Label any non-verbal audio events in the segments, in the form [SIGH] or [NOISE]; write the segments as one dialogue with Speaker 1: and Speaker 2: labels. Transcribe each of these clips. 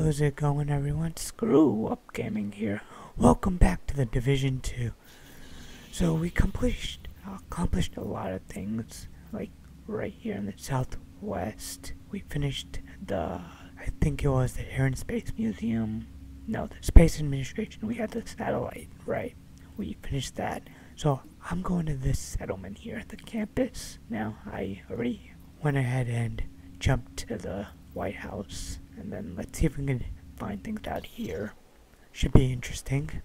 Speaker 1: How's it going, everyone? Screw Up Gaming here. Welcome back to the Division 2. So we accomplished accomplished a lot of things, like right here in the southwest. We finished the, I think it was the Air and Space Museum. No, the Space Administration. We had the satellite, right? We finished that. So I'm going to this settlement here at the campus. Now I already went ahead and jumped to the White House, and then let's see if we can find things out here. Should be interesting.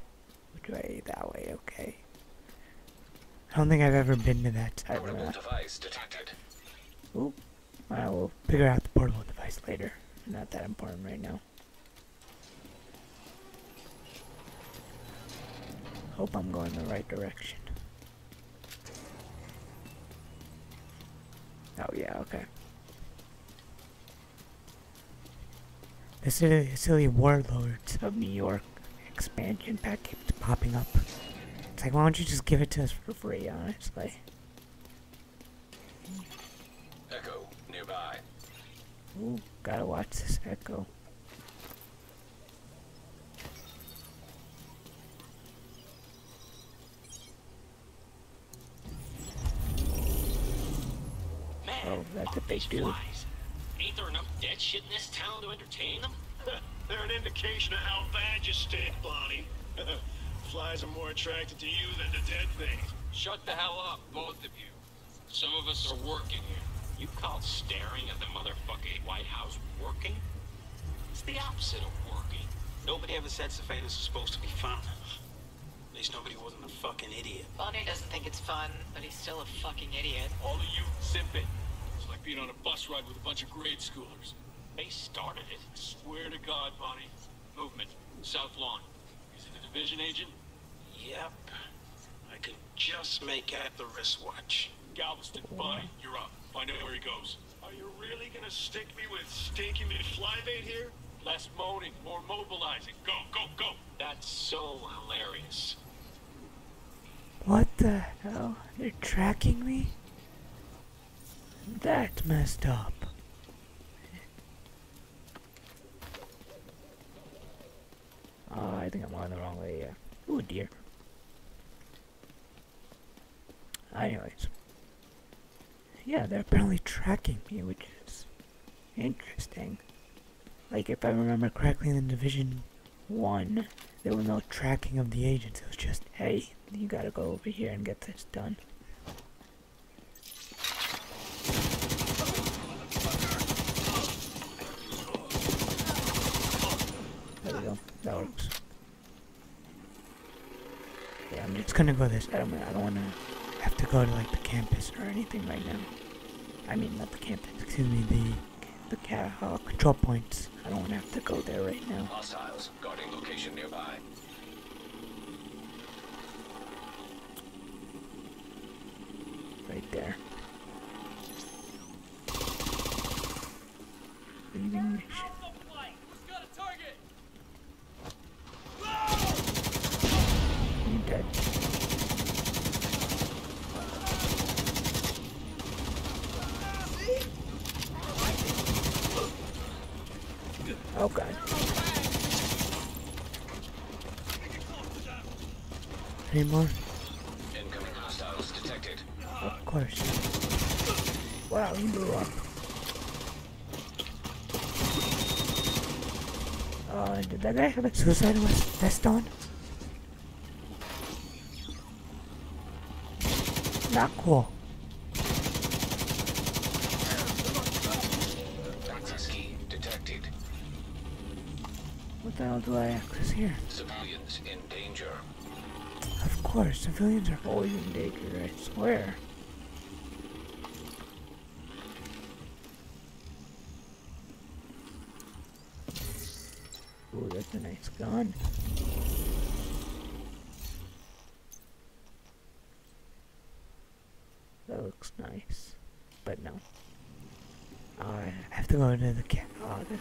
Speaker 1: Which way? That way, okay. I don't think I've ever been to that side of
Speaker 2: Portable device detected.
Speaker 1: Oop. I will figure out the portable device later. Not that important right now. Hope I'm going the right direction. Oh yeah, okay. The silly, silly warlords of New York expansion pack keeps popping up. It's like, why don't you just give it to us for free, honestly?
Speaker 2: Echo nearby.
Speaker 1: Ooh, gotta watch this echo.
Speaker 3: Man,
Speaker 1: Oh, that's a big dude.
Speaker 3: flies. Shit in this town to entertain them? [LAUGHS]
Speaker 4: They're an indication of how bad you stink, Bonnie. [LAUGHS] Flies are more attracted to you than the dead things.
Speaker 3: Shut the hell up, both of you. Some of us are working here. You call staring at the motherfucking White House working? It's the opposite of working.
Speaker 4: Nobody ever said Cephalus is supposed to be fun. At least nobody wasn't a fucking idiot.
Speaker 5: Bonnie doesn't think it's fun, but he's still a fucking idiot.
Speaker 4: All of you simping. It's like being on a bus ride with a bunch of grade schoolers.
Speaker 3: They started it.
Speaker 4: Swear to God, Bonnie.
Speaker 3: Movement. South Lawn.
Speaker 4: Is it a division agent?
Speaker 6: Yep. I can just make out the wristwatch.
Speaker 4: Galveston, Bonnie, you're up. Find out where he goes. Are you really gonna stick me with stinky McFlybait here? Less moaning, more mobilizing. Go, go, go!
Speaker 3: That's so hilarious.
Speaker 1: What the hell? They're tracking me? That's messed up. Oh, I think I'm going the wrong way, yeah. Ooh, dear. Anyways. Yeah, they're apparently tracking me, which is interesting. Like, if I remember correctly in Division 1, there was no tracking of the agents. It was just, hey, you gotta go over here and get this done. There we go. That works. Yeah, I'm just gonna go this. I don't. I don't wanna have to go to like the campus or anything right now. I mean, not the campus. Excuse me. The the ca- uh, control points. I don't wanna have to go there right now.
Speaker 2: Hostiles guarding location nearby.
Speaker 1: Right there. Leaving mission. You dead. Oh god. Any more?
Speaker 2: Incoming hostiles detected.
Speaker 1: Of course. Wow, he blew up. Uh, did that guy have a suicide vest vest on? Not cool.
Speaker 2: Access key detected.
Speaker 1: What the hell do I access here?
Speaker 2: Civilians in danger.
Speaker 1: Of course, civilians are always in danger, I swear. A nice gun. That looks nice. But no. Alright, I have to go to the ca- oh, the,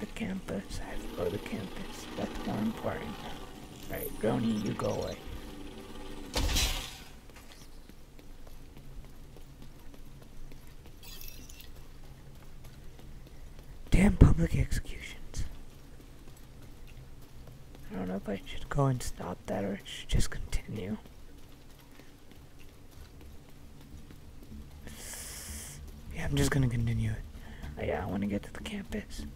Speaker 1: the campus. I have to go to the campus. That's more important. Alright, Brony, you go away. Public executions. I don't know if I should go and stop that or should just continue. Yeah, I'm just gonna continue it. Uh, yeah, I want to get to the campus.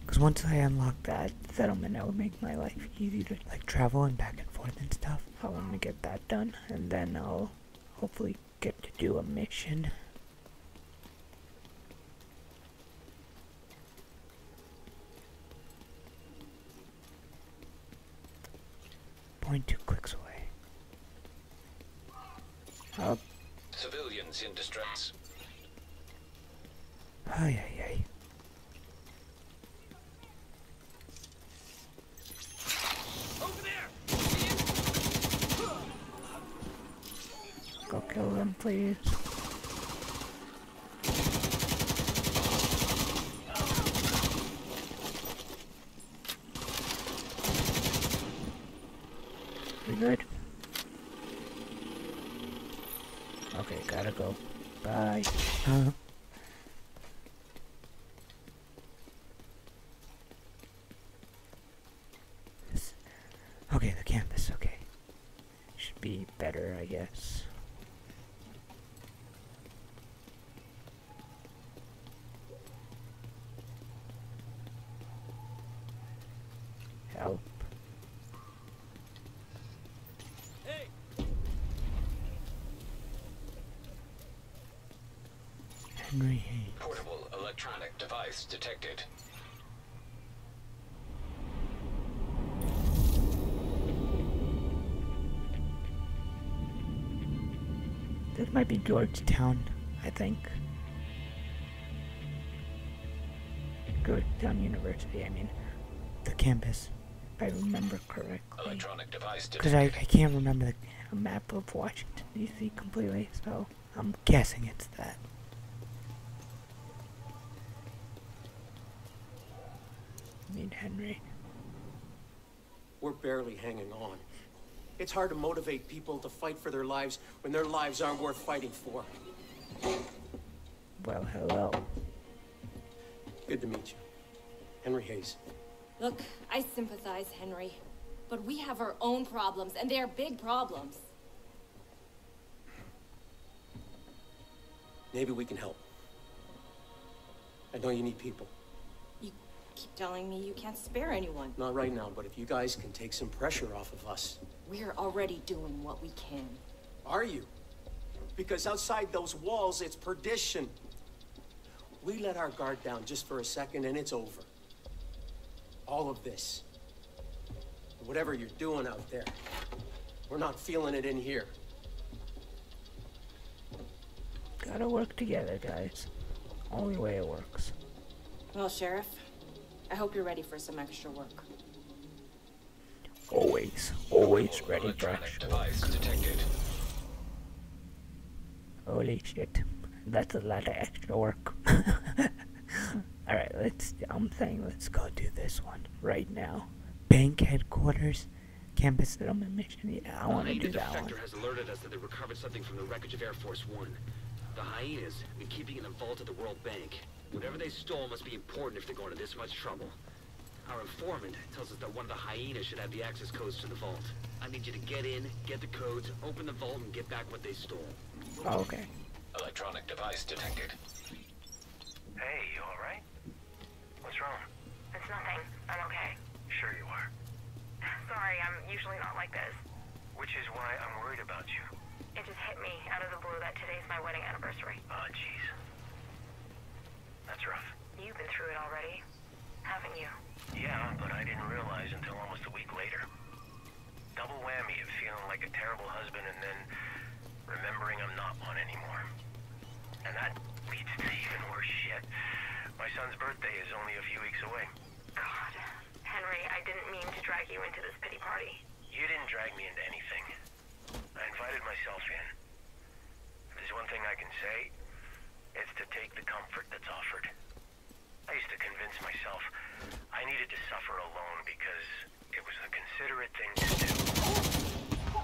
Speaker 1: Because once I unlock that settlement, that would make my life easy to like travel and back and forth and stuff. I want to get that done, and then I'll hopefully get to do a mission. Point two clicks away. Oh,
Speaker 2: Civilians in distress.
Speaker 1: ay, ay, ay. Go kill them, please. We good? Okay, gotta go. Bye. Huh? This- Okay, the campus, okay. Should be better, I guess. Help. Henry Hayes.
Speaker 2: Portable electronic device detected.
Speaker 1: This might be Georgetown, I think. Georgetown University, I mean. The campus, if I remember correctly.
Speaker 2: Electronic device
Speaker 1: Because I. I can't remember the a map of Washington, D.C. completely, so I'm guessing it's that. Meet Henry.
Speaker 6: We're barely hanging on. It's hard to motivate people to fight for their lives when their lives aren't worth fighting for.
Speaker 1: Well, hello.
Speaker 6: Good to meet you. Henry Hayes.
Speaker 7: Look, I sympathize, Henry. But we have our own problems, and they are big problems.
Speaker 6: Maybe we can help. I know you need people.
Speaker 7: You keep telling me you can't spare anyone.
Speaker 6: Not right now, but if you guys can take some pressure off of us.
Speaker 7: We're already doing what we can.
Speaker 6: Are you? Because outside those walls, it's perdition. We let our guard down just for a second and it's over. All of this. Whatever you're doing out there, we're not feeling it in here.
Speaker 1: Gotta work together, guys. Only way it works.
Speaker 7: Well, Sheriff, I hope you're ready for some extra work.
Speaker 1: Always, always
Speaker 2: Portable
Speaker 1: ready for extra
Speaker 2: device detected.
Speaker 1: Holy shit. That's a lot of extra work. [LAUGHS] Alright, let's. I'm saying let's go do this one right now. Bank headquarters, campus settlement mission. Yeah, I want to
Speaker 8: Hey,
Speaker 1: do
Speaker 8: the
Speaker 1: that one.
Speaker 8: defector has alerted us that they recovered something from the wreckage of Air Force One. The hyenas have been keeping it in the vault of the World Bank. Whatever they stole must be important if they're going to this much trouble. Our informant tells us that one of the hyenas should have the access codes to the vault. I need you to get in, get the codes, open the vault, and get back what they stole.
Speaker 1: Oh, okay.
Speaker 2: Electronic device detected.
Speaker 9: Hey, you alright? What's wrong?
Speaker 10: It's nothing. I'm okay.
Speaker 9: Sure you are.
Speaker 10: Sorry, I'm usually not like this.
Speaker 9: Which is why I'm worried about you.
Speaker 10: It just hit me out of the blue that today's my wedding anniversary.
Speaker 9: Oh, jeez. That's rough.
Speaker 10: You've been through it already, haven't you?
Speaker 9: Yeah, but I didn't realize until almost a week later. Double whammy of feeling like a terrible husband and then remembering I'm not one anymore. And that leads to even worse shit. My son's birthday is only a few weeks away.
Speaker 10: God. Henry, I didn't mean to drag you into this pity party.
Speaker 9: You didn't drag me into anything. I invited myself in. If there's one thing I can say, it's to take the comfort that's offered. I used to convince myself I needed to suffer alone because it was the considerate thing to do.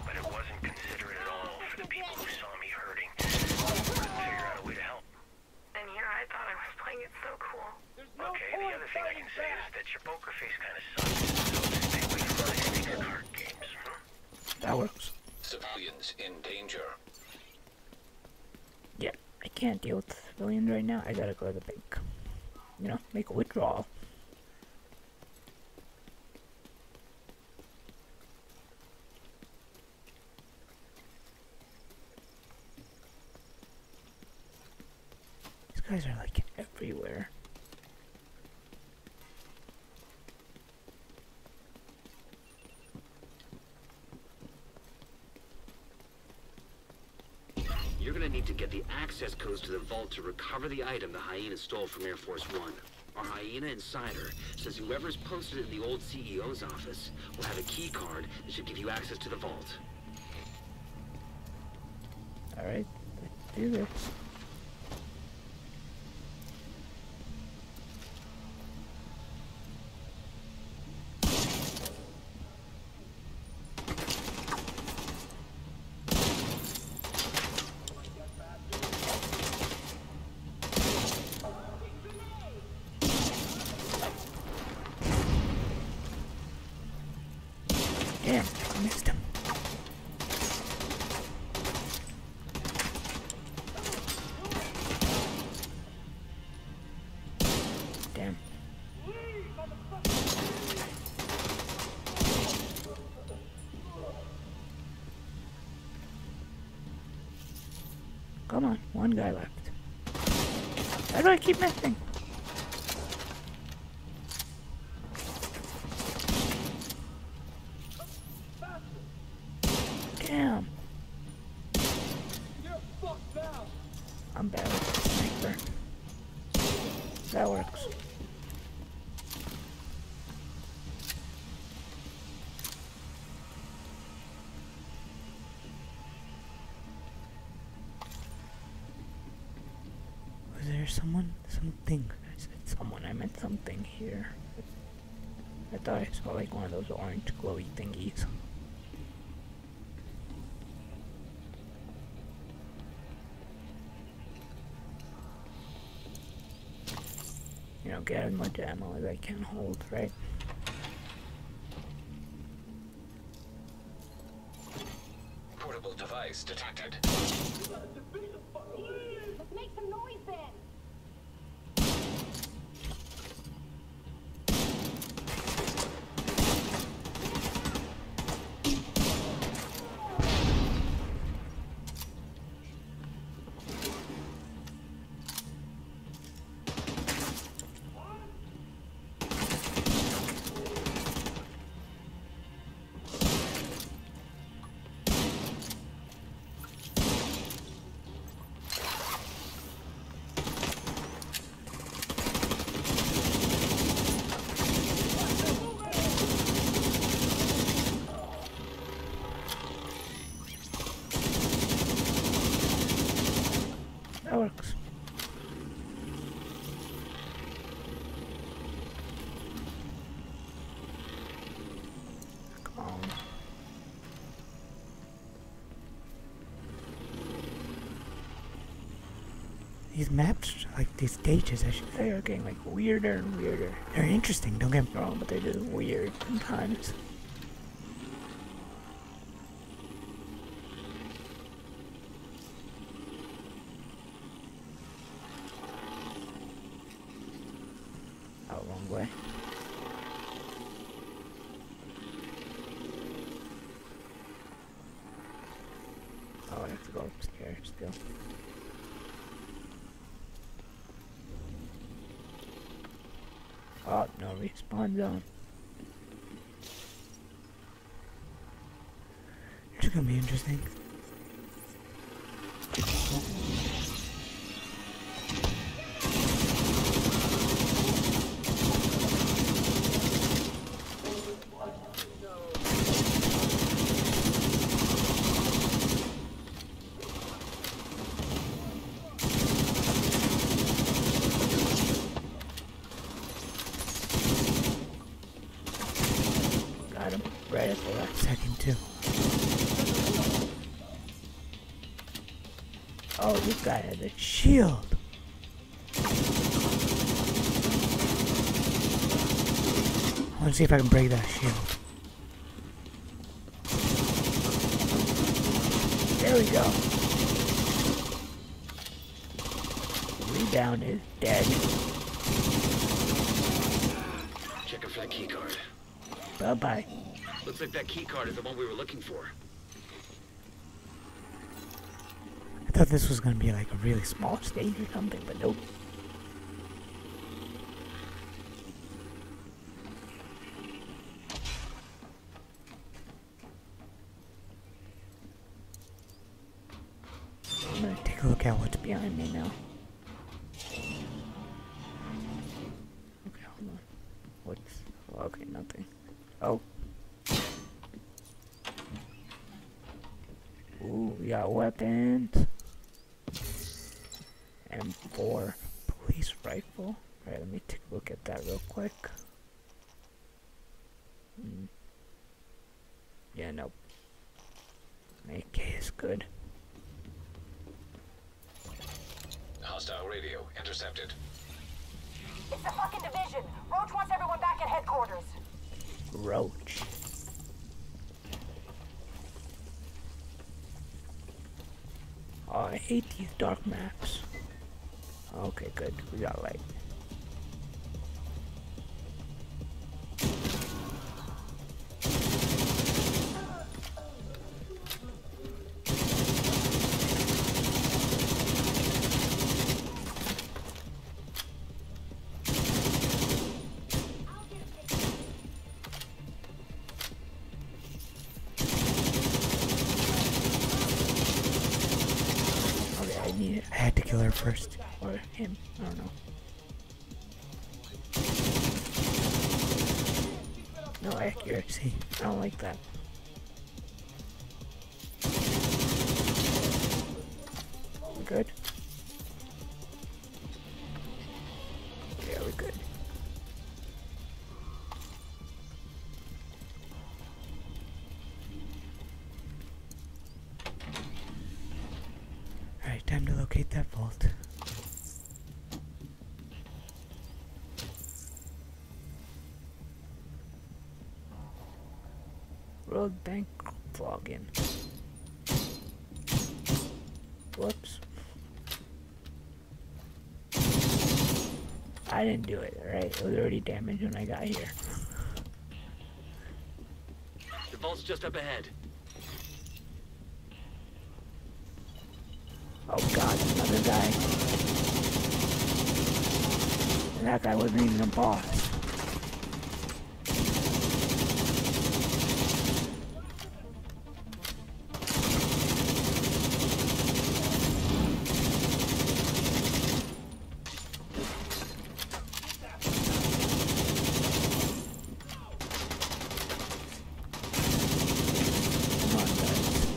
Speaker 9: But it wasn't considerate at all for the people who saw me hurting. Couldn't figure out a way to help.
Speaker 10: And here I thought I was playing playing it so cool.
Speaker 9: Okay, the other thing I can say is that your poker face kind of sucks. So stay away from the sneaker card games. Hmm?
Speaker 1: That works.
Speaker 2: Civilians in danger.
Speaker 1: Yeah, I can't deal with civilians right now. I gotta go to the bank. You know, make a withdrawal. These guys are like everywhere.
Speaker 8: Gonna need to get the access codes to the vault to recover the item the hyena stole from Air Force One. Our hyena insider says whoever's posted it in the old CEO's office will have a key card that should give you access to the vault.
Speaker 1: Alright, do this. One guy left. How do I keep missing? Damn. Someone? Something. I said someone. I meant something here. I thought I saw like one of those orange glowy thingies. You know, get as much ammo as I can hold, right?
Speaker 2: Portable device detected.
Speaker 1: These maps, like these stages, I should say, are getting like weirder and weirder. They're interesting, don't get me wrong, but they're just weird sometimes. right as they upset him too. Oh, this guy has a shield. Let's see if I can break that shield. There we go. Rebound is dead.
Speaker 8: Check it for the keycard.
Speaker 1: Bye bye.
Speaker 8: Looks like that key card is the one we were looking for.
Speaker 1: I thought this was gonna be like a really small stage or something, but nope. I'm gonna take a look at what's behind me now. Okay, hold on. What's okay, nothing. Oh. Ooh, we got weapons. M4 police rifle. Alright, let me take a look at that real quick. Hmm. Yeah, nope. AK is good.
Speaker 2: Hostile radio intercepted.
Speaker 11: It's the fucking division. Roach wants everyone back at headquarters.
Speaker 1: Roach. Oh, I hate these dark maps. Okay, good. We got light. First. Or him. I don't know. No accuracy. I don't like that. Good. Login. Whoops. I didn't do it, alright? It was already damaged when I got here.
Speaker 8: The vault's just up ahead.
Speaker 1: Oh god, another guy. And that guy wasn't even a boss. Come on, guys.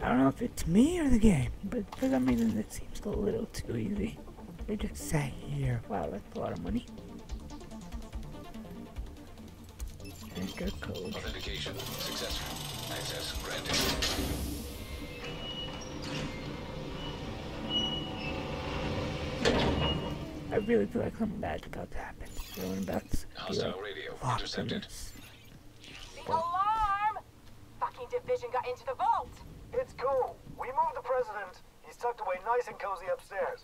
Speaker 1: I don't know if it's me or the game, but for some reason it seems a little too easy. They just sat here. Wow, that's a lot of money. Enter code.
Speaker 2: Authentication successful. Access granted.
Speaker 1: I really feel like something bad's about to happen. Everyone about to be
Speaker 2: Hostile
Speaker 1: like,
Speaker 2: radio intercepted.
Speaker 1: this.
Speaker 11: Alarm! Fucking division got into the vault.
Speaker 12: It's cool. We moved the president. He's tucked away nice and cozy upstairs.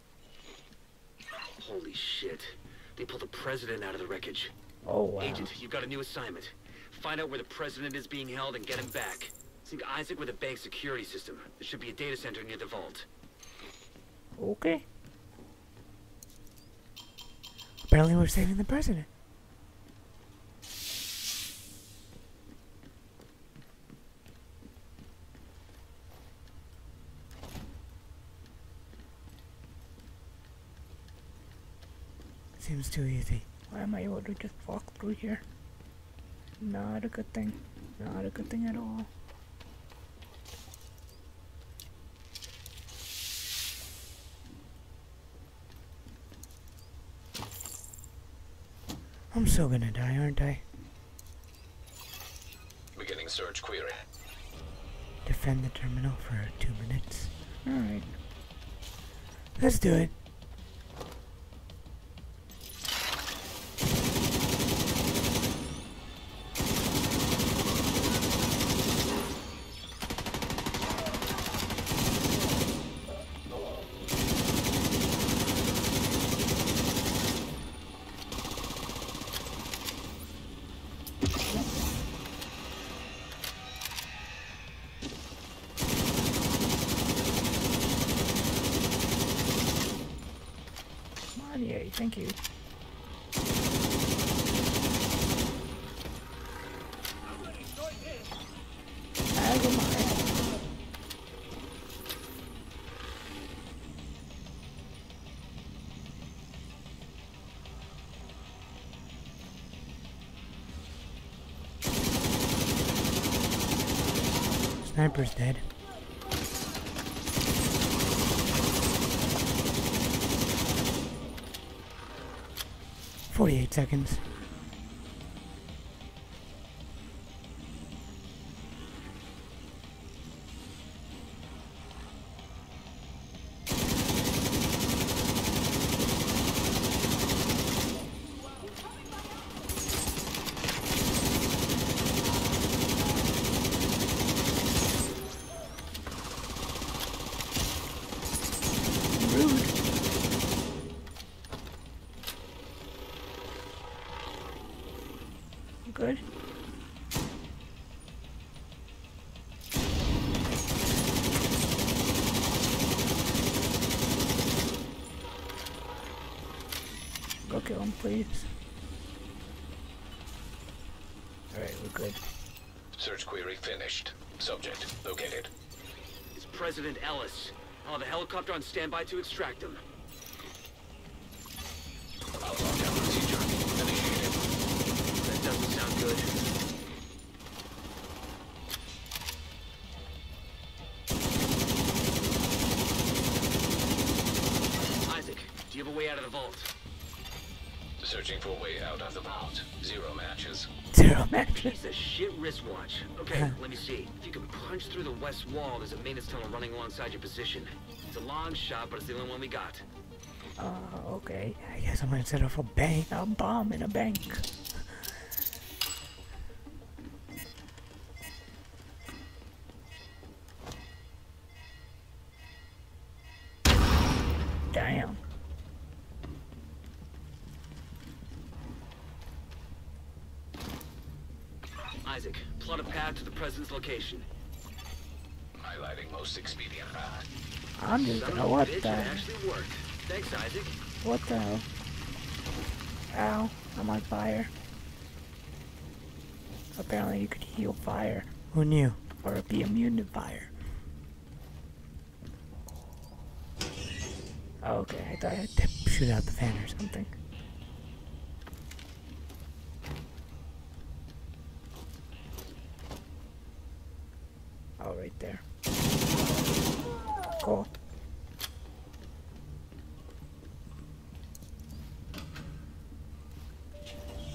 Speaker 8: Holy shit. They pulled the president out of the wreckage.
Speaker 1: Oh wow.
Speaker 8: Agent, you've got a new assignment. Find out where the president is being held and get him back. Sync ISAC with the bank security system. There should be a data center near the vault.
Speaker 1: Okay. Apparently we're saving the president. Seems too easy. Why am I able to just walk through here? Not a good thing. Not a good thing at all. I'm so gonna die, aren't I?
Speaker 2: Beginning search query.
Speaker 1: Defend the terminal for two minutes. Alright. Let's do it. Kanye, thank you. I go my Sniper's dead. Forty-eight seconds. Go kill him, please. Alright, we're good.
Speaker 2: Search query finished. Subject located.
Speaker 8: It's President Ellis. I'll have a helicopter on standby to extract him. Wall, there's a maintenance tunnel running alongside your position. It's a long shot, but it's the only one we got.
Speaker 1: Uh, okay. I guess I'm gonna set off a bang, a bomb in a bank. Damn.
Speaker 8: ISAC, plot a path to the president's location.
Speaker 2: Highlighting most expedient path.
Speaker 1: I'm just
Speaker 8: Son
Speaker 1: gonna what
Speaker 8: bitch,
Speaker 1: the
Speaker 8: it actually worked. Thanks, ISAC.
Speaker 1: what the hell? Ow, I'm on fire. Apparently you could heal fire. Who knew? Or be immune to fire. Okay, I thought I had to [LAUGHS] shoot out the fan or something. Oh, right there. Cool.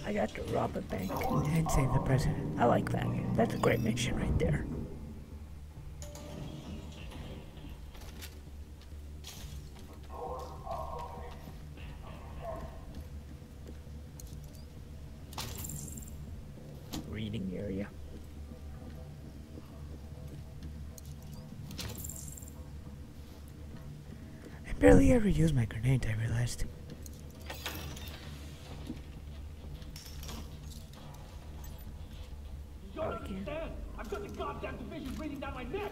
Speaker 1: I got to rob a bank and save the president. I like that. That's a great mission right there. Reading area. I barely ever use my grenade, I realized.
Speaker 13: You don't understand. I've got the goddamn division breathing down my neck.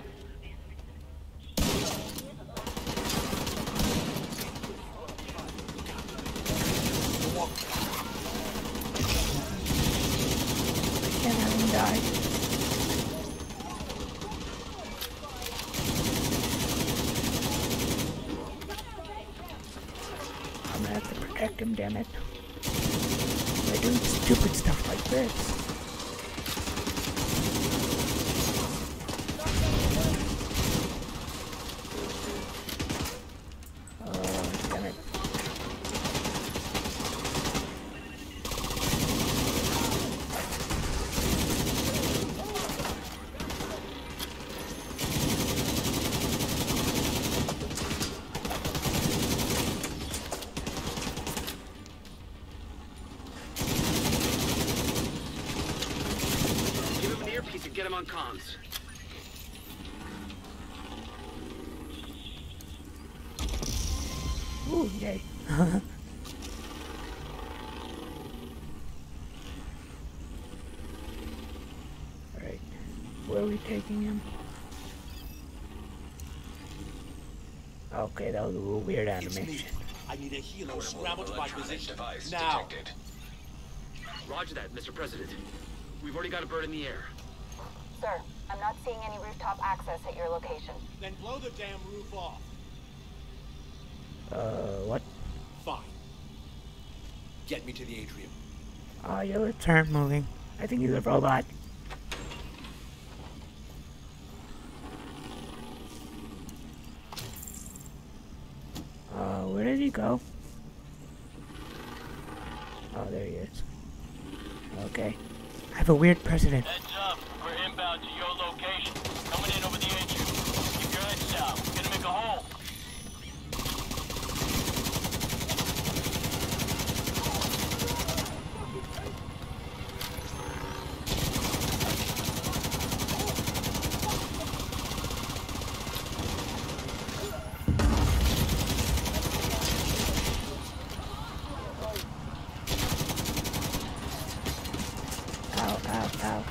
Speaker 1: I can't have him die. I'm gonna have to protect him, damn it. By doing stupid stuff like this. Oh, damn it.
Speaker 8: Give him an earpiece and get him on comms.
Speaker 1: Ooh, yay. [LAUGHS] Alright, where are we taking him? Okay, that was a little weird animation.
Speaker 4: I need a helo scramble to my
Speaker 2: electronic
Speaker 4: position.
Speaker 2: device
Speaker 4: Now.
Speaker 2: detected.
Speaker 8: Roger that, Mr. President. We've already got a bird in the air.
Speaker 11: Sir, I'm not seeing any rooftop access at your location.
Speaker 4: Then blow the damn roof off.
Speaker 1: Uh, what?
Speaker 4: Fine. Get me to the atrium.
Speaker 1: Oh, your lips aren't moving. I think he's a robot. Uh, where did he go? Oh, there he is. Okay. I have a weird president.
Speaker 14: Heads up, we're inbound to your location. Coming in over the atrium. Keep your heads down. We're gonna make a hole.
Speaker 1: Ow, ow.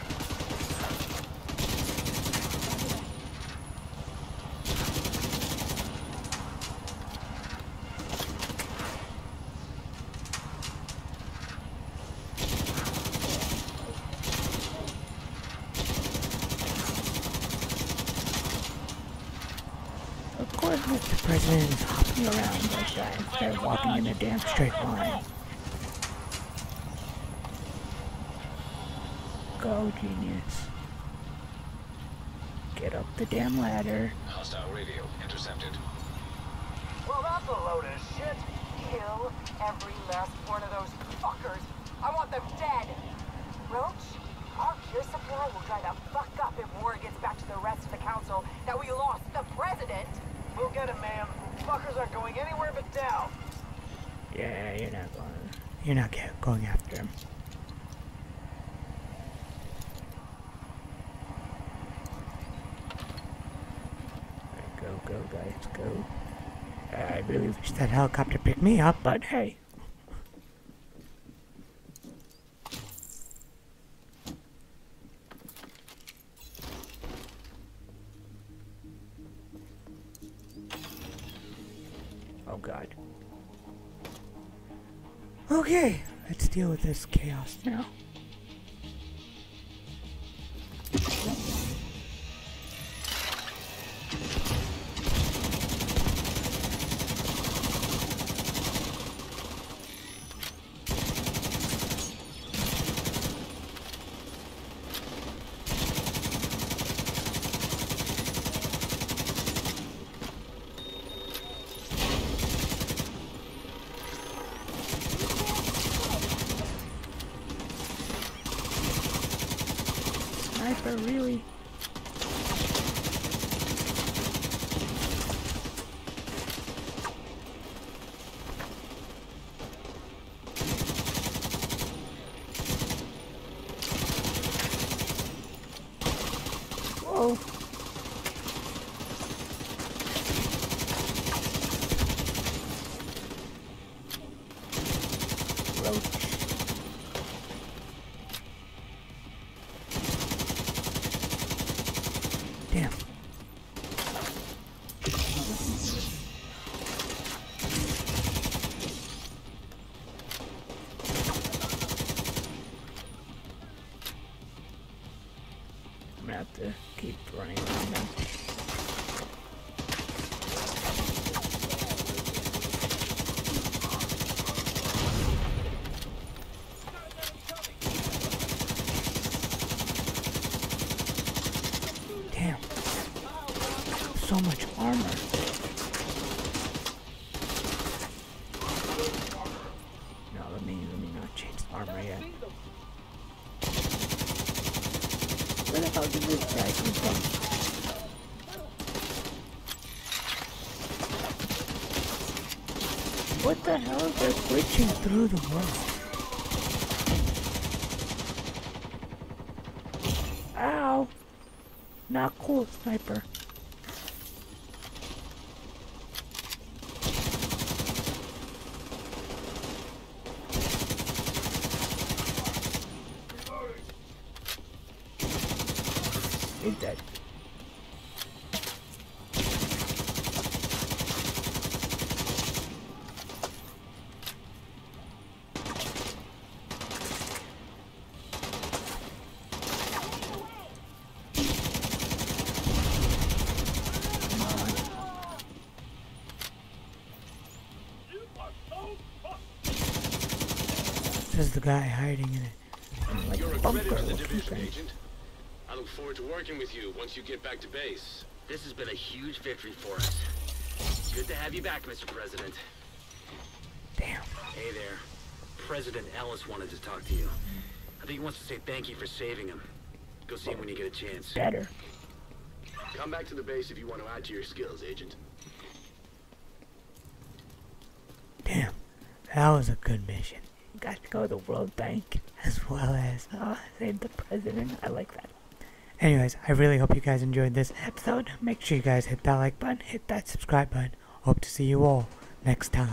Speaker 1: Of course, Mr. President is hopping around like that instead of walking in a damn straight line. Go, genius. Get up the damn ladder.
Speaker 2: Hostile radio intercepted.
Speaker 12: Well, that's a load of shit. Kill every last one of those fuckers. I want them dead. Roach, our gear supply will dry the fuck up if word gets back to the rest of the council that we lost the president. We'll get him, ma'am. Fuckers aren't going anywhere but down.
Speaker 1: Yeah, you're not going. You're not get, going after him. Alright, Go, guys, go. I really wish that helicopter picked me up, but hey. Oh god. Okay, let's deal with this chaos now. Sniper, really? So much armor. No, let me let me not change the armor yet. Where the hell did this guy come from? What the hell? They're glitching through the. Ow! Not cool, sniper. He's dead.
Speaker 14: There's the guy hiding in it. Like
Speaker 9: You're a
Speaker 14: bunker
Speaker 9: credit to the division,
Speaker 14: thing.
Speaker 9: Agent. I look forward to working with you once you get back to base.
Speaker 8: This has been a huge victory for us. Good to have you back, Mr. President.
Speaker 14: Damn.
Speaker 8: Hey there. President Ellis wanted to talk to you. I think he wants to say thank you for saving him. Go see him when you get a chance.
Speaker 14: Better.
Speaker 9: Come back to the base if you want to add to your skills, Agent.
Speaker 14: Damn. That was a good mission. Got to go to the World Bank as well as uh, save the president. I like that. Anyways, I really hope you guys enjoyed this episode. Make sure you guys hit that like button, hit that subscribe button. Hope to see you all next time.